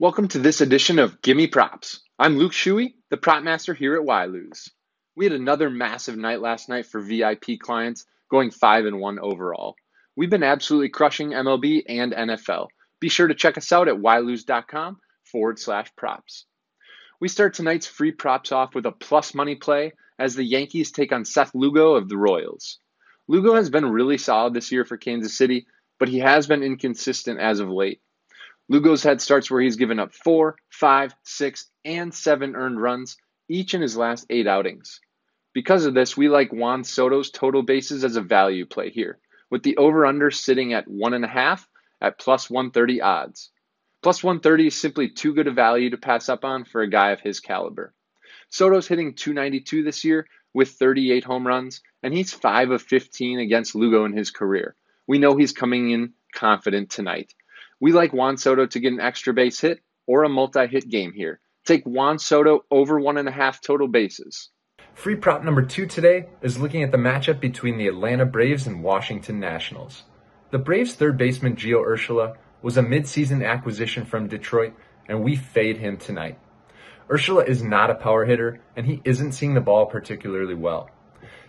Welcome to this edition of Gimme Props. I'm Luke Shuey, the prop master here at YLose. We had another massive night last night for VIP clients, going 5 and 1 overall. We've been absolutely crushing MLB and NFL. Be sure to check us out at ylose.com forward slash props. We start tonight's free props off with a plus money play as the Yankees take on Seth Lugo of the Royals. Lugo has been really solid this year for Kansas City, but he has been inconsistent as of late. Lugo's had starts where he's given up four, five, six, and seven earned runs, each in his last eight outings. Because of this, we like Juan Soto's total bases as a value play here, with the over under sitting at one and a half at plus 130 odds. Plus 130 is simply too good a value to pass up on for a guy of his caliber. Soto's hitting 292 this year with 38 home runs, and he's 5 of 15 against Lugo in his career. We know he's coming in confident tonight. We like Juan Soto to get an extra base hit or a multi hit game here. Take Juan Soto over one and a half total bases. Free prop number two today is looking at the matchup between the Atlanta Braves and Washington Nationals. The Braves' third baseman Gio Urshela was a midseason acquisition from Detroit, and we fade him tonight. Urshela is not a power hitter, and he isn't seeing the ball particularly well.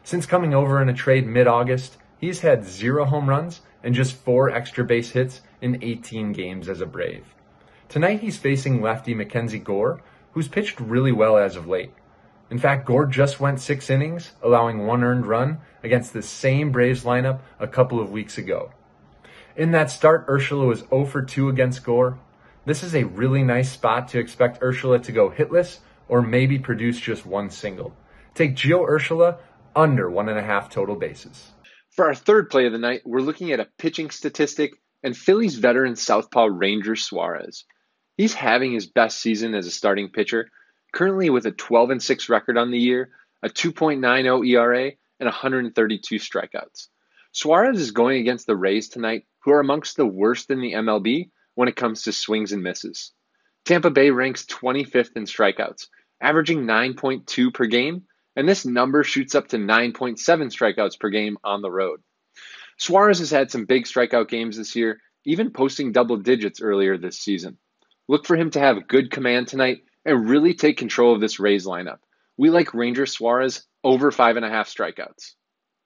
Since coming over in a trade mid August, he's had zero home runs and just four extra base hits in 18 games as a Brave. Tonight he's facing lefty MacKenzie Gore, who's pitched really well as of late. In fact, Gore just went six innings, allowing one earned run against the same Braves lineup a couple of weeks ago. In that start, Urshela was 0 for 2 against Gore. This is a really nice spot to expect Urshela to go hitless or maybe produce just one single. Take Gio Urshela under one and a half total bases. For our third play of the night, we're looking at a pitching statistic and Phillies veteran southpaw Ranger Suarez. He's having his best season as a starting pitcher, currently with a 12 and 6 record on the year, a 2.90 ERA, and 132 strikeouts. Suarez is going against the Rays tonight, who are amongst the worst in the MLB when it comes to swings and misses. Tampa Bay ranks 25th in strikeouts, averaging 9.2 per game and this number shoots up to 9.7 strikeouts per game on the road. Suarez has had some big strikeout games this year, even posting double digits earlier this season. Look for him to have good command tonight and really take control of this Rays lineup. We like Ranger Suarez over five and a half strikeouts.